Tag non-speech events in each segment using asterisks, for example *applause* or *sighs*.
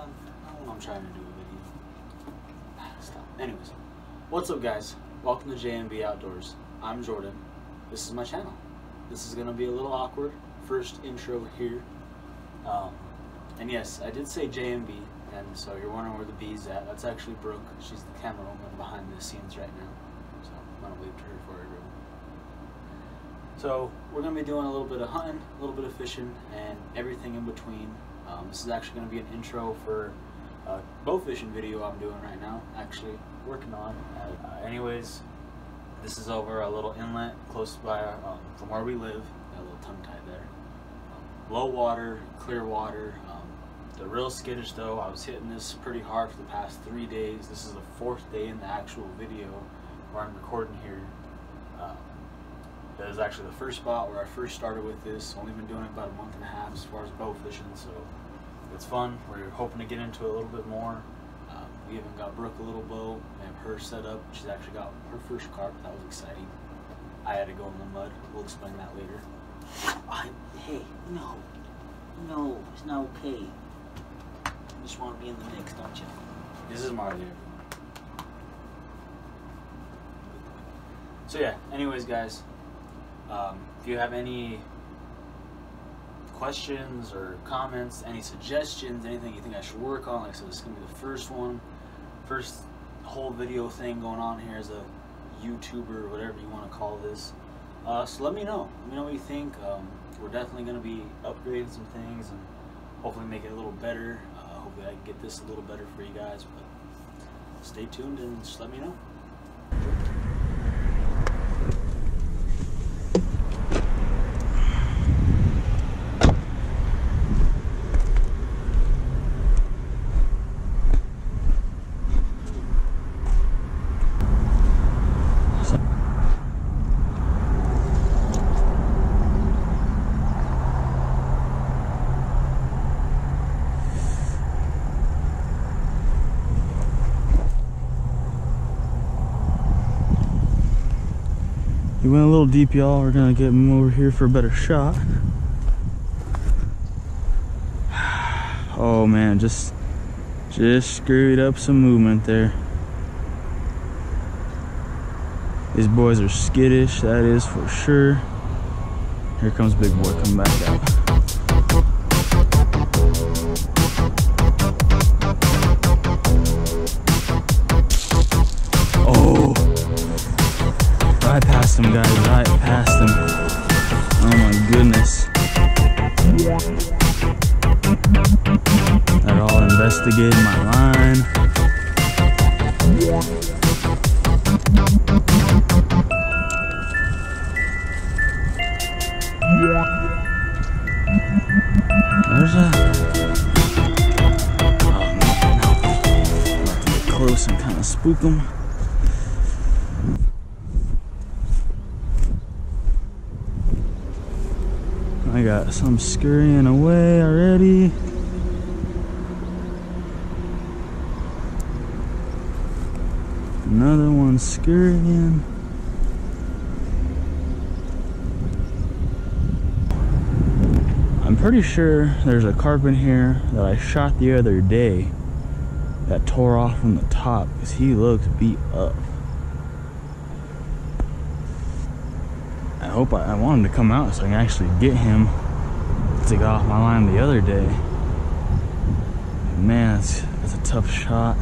I'm trying to do a video. Stop. Anyways, what's up, guys? Welcome to J&B Outdoors. I'm Jordan. This is my channel. This is gonna be a little awkward. First intro here. Um, and yes, I did say J&B, and so you're wondering where the B's at. That's actually Brooke. She's the camera woman behind the scenes right now. So I'm gonna wave to her for everyone. So we're gonna be doing a little bit of hunting, a little bit of fishing, and everything in between. Um, this is actually gonna be an intro for a bow fishing video I'm doing right now. Actually working on. Uh, anyways, this is over a little inlet close by um, from where we live. Got a little tongue tied there. Um, low water, clear water. Um, the real skittish though. I was hitting this pretty hard for the past three days. This is the fourth day in the actual video where I'm recording here. Um, that is actually the first spot where I first started with this. Only been doing it about a month and a half as far as bow fishing, so it's fun. We're hoping to get into it a little bit more. Um, we even got Brooke a little bow. Have her set up. She's actually got her first carp. That was exciting. I had to go in the mud. We'll explain that later. I, hey, no. No, it's not okay. You just want to be in the mix, don't you? This is Marley. So yeah, anyways guys, um, if you have any questions or comments, any suggestions, anything you think I should work on, like I said, this is going to be the first one, first whole video thing going on here as a YouTuber, whatever you want to call this. Uh, so let me know. Let me know what you think. Um, we're definitely going to be upgrading some things and hopefully make it a little better. Uh, hopefully I can get this a little better for you guys. But stay tuned and just let me know. We went a little deep, y'all. We're gonna get him over here for a better shot. *sighs* Oh man, just just screwed up some movement there. These boys are skittish, that is for sure. Here comes Big Boy coming back out. Past him, guys, right past him. Oh my goodness. They're all investigating my line. There's a. Oh man, no. Close and kind of spook them. Got some scurrying away already. Another one scurrying. I'm pretty sure there's a carp in here that I shot the other day that tore off from the top because he looks beat up. Hope I, I want him to come out so I can actually get him to get off my line the other day. Man, that's, that's a tough shot.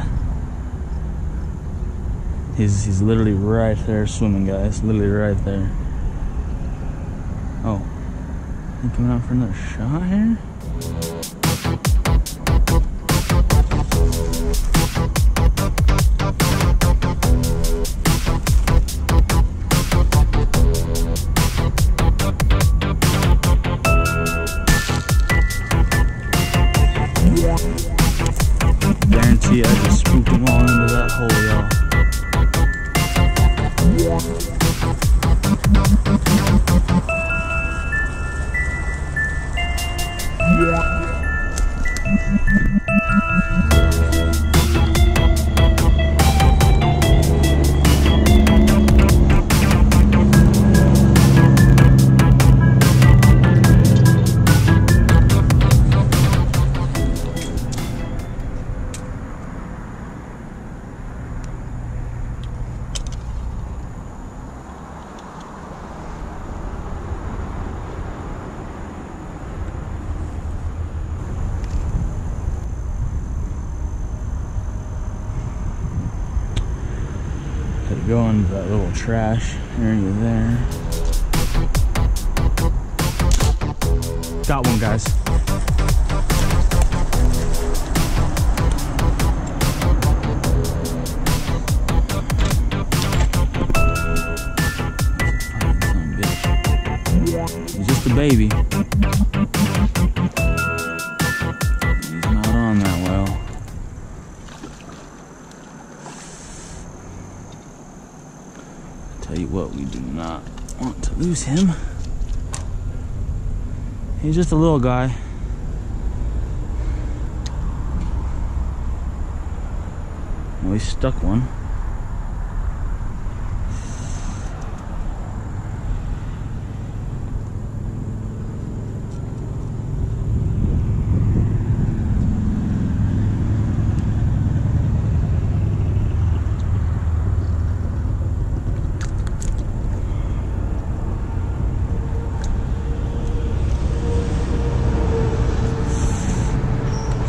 He's, he's literally right there swimming, guys. Literally right there. Oh. He coming out for another shot here? Yeah, I just spooked them all into that hole, y'all. Yeah. Go into that little trash area there. Got one, guys. Just a baby. Tell you what, we do not want to lose him. He's just a little guy. He stuck one.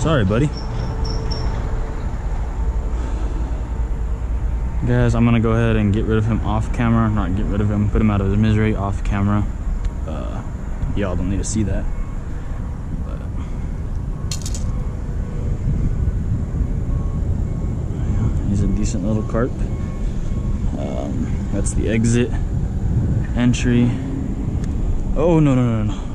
Sorry, buddy. Guys, I'm gonna go ahead and get rid of him off camera. Not get rid of him, put him out of his misery off camera. Uh, y'all don't need to see that. But, he's a decent little carp. Um, that's the exit, entry. Oh, no, no, no, no.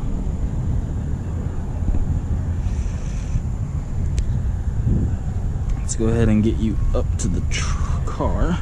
Go ahead and get you up to the car.